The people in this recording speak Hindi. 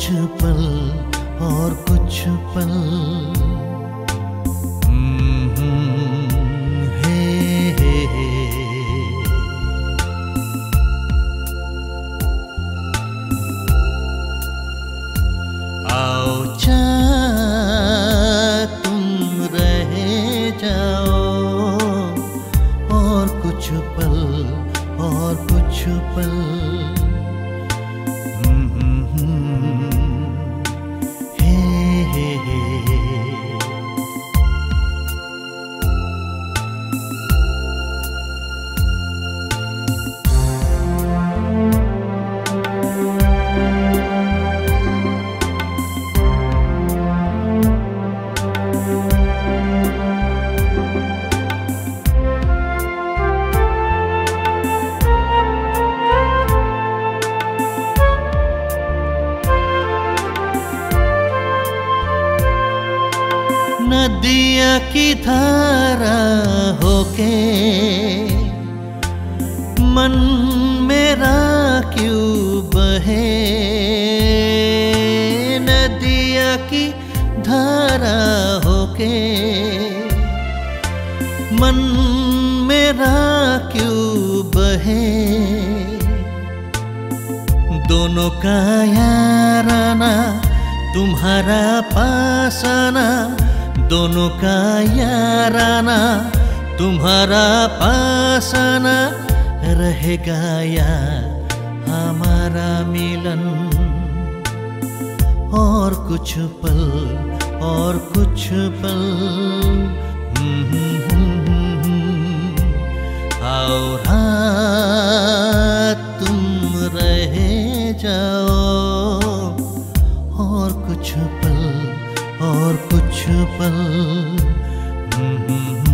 कुछ पल और कुछ पल। हम्म, हे। आओ तुम रहे जाओ। और कुछ पल और कुछ पल। नदिया की धारा होके मन मेरा क्यों बहे? नदिया की धारा होके मन मेरा क्यों बहे? दोनों का याराना, तुम्हारा पासाना दोनों का याराना, तुम्हारा पासाना रहेगा या हमारा मिलन। और कुछ पल, और कुछ पल। हम्म, हम्म, हम्म, हम्म और कुछ पल। हम्म, हम्म, हम्म।